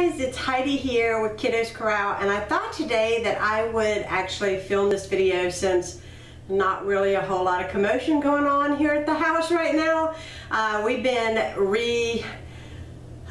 guys, it's Heidi here with Kiddos Koral and I thought today that I would actually film this video since not really a whole lot of commotion going on here at the house right now. Uh, we've been re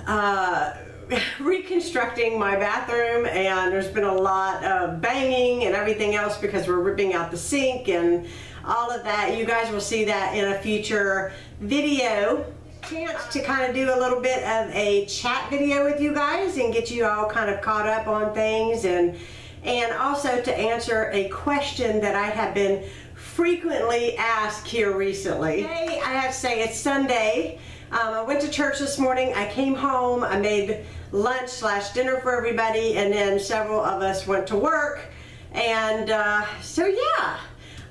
uh, reconstructing my bathroom and there's been a lot of banging and everything else because we're ripping out the sink and all of that. You guys will see that in a future video chance to kind of do a little bit of a chat video with you guys and get you all kind of caught up on things and and also to answer a question that I have been frequently asked here recently. Today, I have to say it's Sunday. Um, I went to church this morning. I came home. I made lunch slash dinner for everybody and then several of us went to work. And uh, so yeah,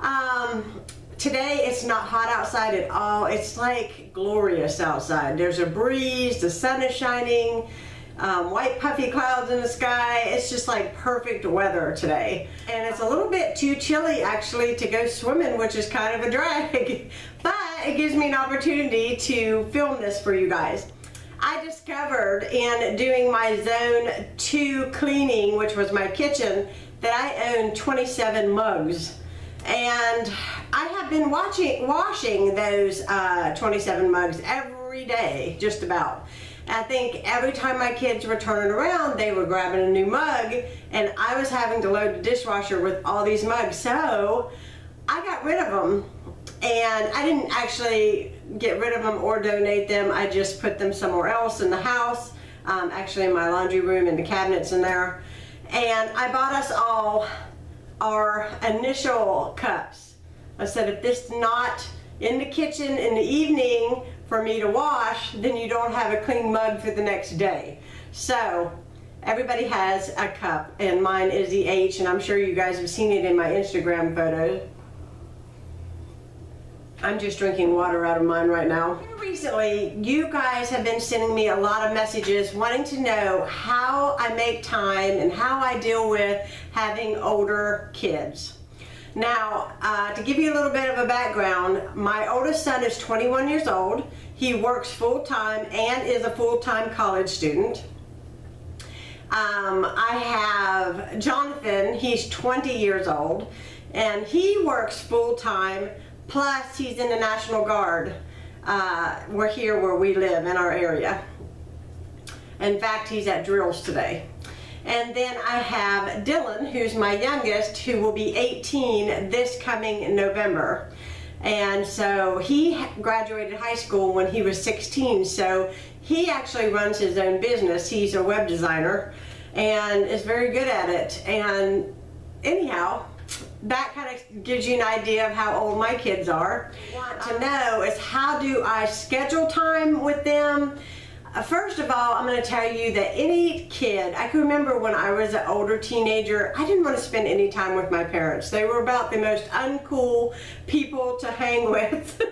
um, Today it's not hot outside at all. It's like glorious outside. There's a breeze, the sun is shining, um, white puffy clouds in the sky. It's just like perfect weather today. And it's a little bit too chilly actually to go swimming, which is kind of a drag. but it gives me an opportunity to film this for you guys. I discovered in doing my zone 2 cleaning, which was my kitchen, that I own 27 mugs and I have been watching, washing those uh, 27 mugs every day, just about. I think every time my kids were turning around, they were grabbing a new mug, and I was having to load the dishwasher with all these mugs. So I got rid of them, and I didn't actually get rid of them or donate them. I just put them somewhere else in the house, um, actually in my laundry room and the cabinets in there. And I bought us all our initial cups. I said if this is not in the kitchen in the evening for me to wash, then you don't have a clean mug for the next day. So everybody has a cup and mine is the H and I'm sure you guys have seen it in my Instagram photos. I'm just drinking water out of mine right now. Recently, you guys have been sending me a lot of messages wanting to know how I make time and how I deal with having older kids. Now, uh, to give you a little bit of a background, my oldest son is 21 years old. He works full-time and is a full-time college student. Um, I have Jonathan, he's 20 years old, and he works full-time Plus, he's in the National Guard. Uh, we're here where we live in our area. In fact, he's at drills today. And then I have Dylan, who's my youngest, who will be 18 this coming November. And so he graduated high school when he was 16. So he actually runs his own business. He's a web designer and is very good at it. And anyhow, that kind of gives you an idea of how old my kids are. Want to know is how do I schedule time with them? Uh, first of all, I'm going to tell you that any kid, I can remember when I was an older teenager, I didn't want to spend any time with my parents. They were about the most uncool people to hang with.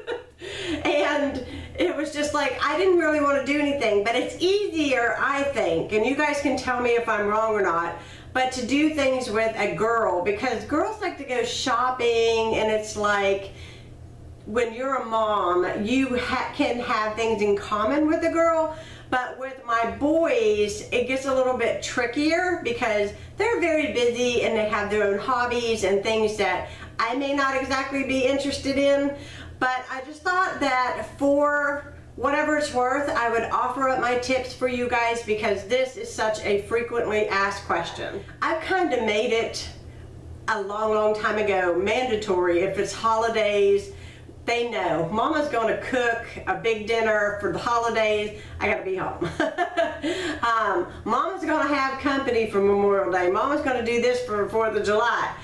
and it was just like, I didn't really want to do anything. But it's easier, I think, and you guys can tell me if I'm wrong or not, but to do things with a girl because girls like to go shopping and it's like when you're a mom you ha can have things in common with a girl but with my boys it gets a little bit trickier because they're very busy and they have their own hobbies and things that I may not exactly be interested in but I just thought that for whatever it's worth, I would offer up my tips for you guys because this is such a frequently asked question. I've kind of made it a long, long time ago mandatory. If it's holidays, they know. Mama's going to cook a big dinner for the holidays. I gotta be home. Um, mama's going to have company for Memorial Day. Mama's going to do this for 4th of July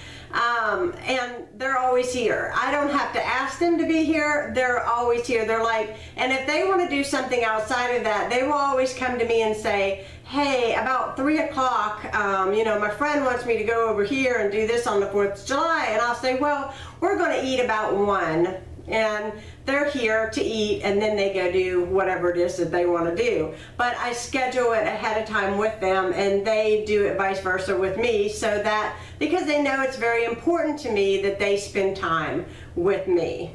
um, and they're always here. I don't have to ask them to be here. They're always here. They're like, and if they want to do something outside of that, they will always come to me and say, hey, about 3 o'clock, um, you know, my friend wants me to go over here and do this on the 4th of July. And I'll say, well, we're going to eat about 1 and they're here to eat and then they go do whatever it is that they want to do. But I schedule it ahead of time with them and they do it vice versa with me so that because they know it's very important to me that they spend time with me.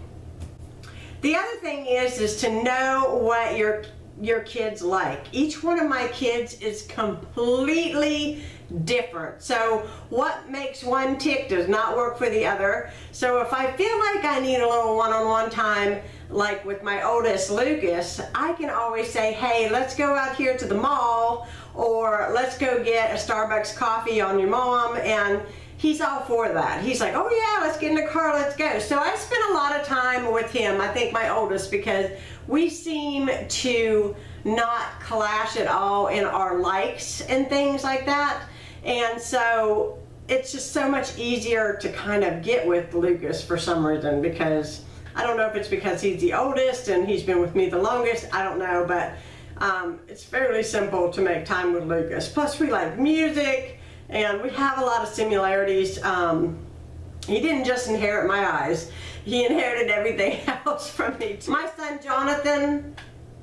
The other thing is is to know what your your kids like. Each one of my kids is completely different. So what makes one tick does not work for the other. So if I feel like I need a little one-on-one -on -one time, like with my oldest Lucas, I can always say, hey, let's go out here to the mall or let's go get a Starbucks coffee on your mom and he's all for that. He's like, oh yeah, let's get in the car, let's go. So I spend a lot of time with him, I think my oldest, because we seem to not clash at all in our likes and things like that. And so it's just so much easier to kind of get with Lucas for some reason because I don't know if it's because he's the oldest and he's been with me the longest, I don't know, but um, it's fairly simple to make time with Lucas. Plus we like music and we have a lot of similarities. Um, he didn't just inherit my eyes, he inherited everything else from me. My son Jonathan,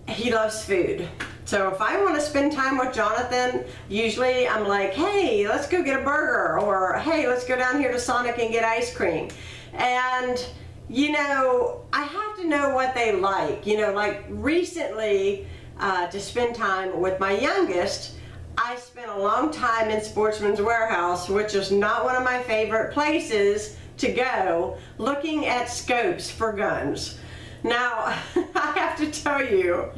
he loves food. So if I want to spend time with Jonathan, usually I'm like, hey, let's go get a burger, or hey, let's go down here to Sonic and get ice cream. And, you know, I have to know what they like. You know, like recently, uh, to spend time with my youngest, I spent a long time in Sportsman's Warehouse, which is not one of my favorite places to go, looking at scopes for guns. Now, I have to tell you,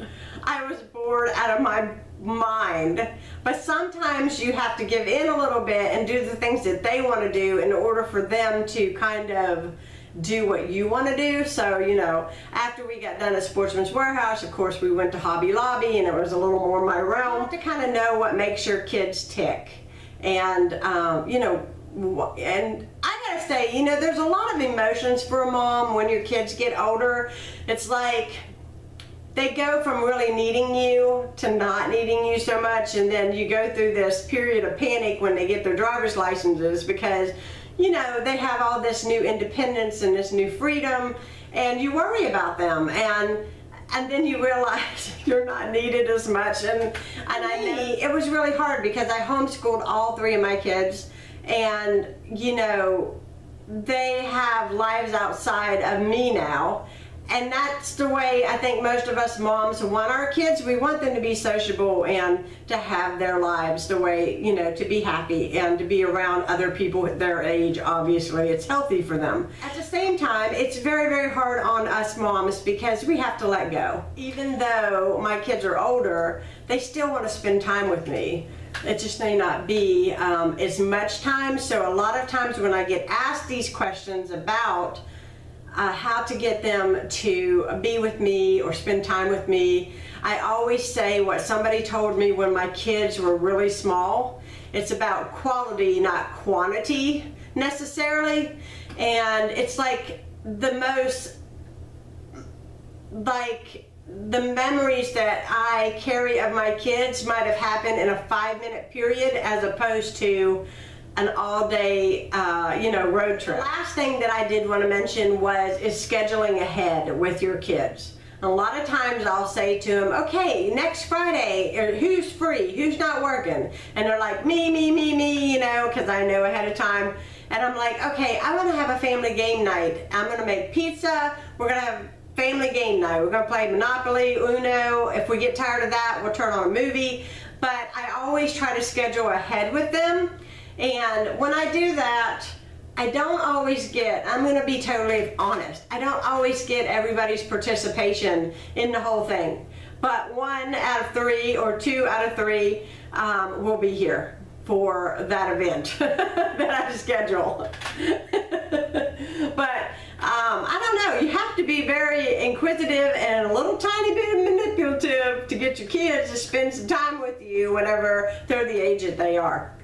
I was bored out of my mind. But sometimes you have to give in a little bit and do the things that they want to do in order for them to kind of do what you want to do. So, you know, after we got done at Sportsman's Warehouse, of course, we went to Hobby Lobby and it was a little more my realm to kind of know what makes your kids tick. And, um, you know, and I gotta say, you know, there's a lot of emotions for a mom when your kids get older. It's like, they go from really needing you to not needing you so much and then you go through this period of panic when they get their driver's licenses because you know they have all this new independence and this new freedom and you worry about them and and then you realize you're not needed as much and and I mean it was really hard because I homeschooled all three of my kids and you know they have lives outside of me now and that's the way I think most of us moms want our kids. We want them to be sociable and to have their lives the way, you know, to be happy and to be around other people their age, obviously. It's healthy for them. At the same time, it's very, very hard on us moms because we have to let go. Even though my kids are older, they still want to spend time with me. It just may not be um, as much time. So a lot of times when I get asked these questions about uh, how to get them to be with me or spend time with me. I always say what somebody told me when my kids were really small. It's about quality, not quantity necessarily. And it's like the most, like the memories that I carry of my kids might have happened in a five minute period as opposed to an all-day, uh, you know, road trip. The last thing that I did want to mention was is scheduling ahead with your kids. A lot of times I'll say to them, okay, next Friday, er, who's free? Who's not working? And they're like, me, me, me, me, you know, because I know ahead of time. And I'm like, okay, I want to have a family game night. I'm going to make pizza. We're going to have family game night. We're going to play Monopoly, Uno. If we get tired of that, we'll turn on a movie. But I always try to schedule ahead with them and when I do that, I don't always get, I'm going to be totally honest, I don't always get everybody's participation in the whole thing. But one out of three or two out of three um, will be here for that event that I schedule. but um, I don't know, you have to be very inquisitive and a little tiny bit manipulative to get your kids to spend some time with you whenever they're the age that they are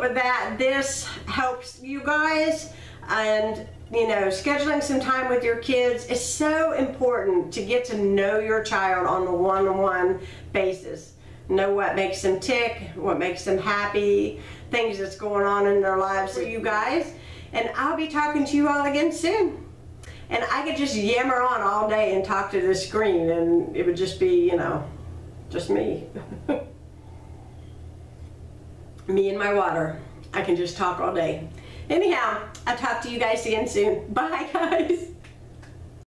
hope that this helps you guys and you know scheduling some time with your kids is so important to get to know your child on a one-on-one basis. Know what makes them tick what makes them happy things that's going on in their lives for you guys. And I'll be talking to you all again soon. And I could just yammer on all day and talk to the screen and it would just be you know just me me and my water. I can just talk all day. Anyhow, I'll talk to you guys again soon. Bye guys.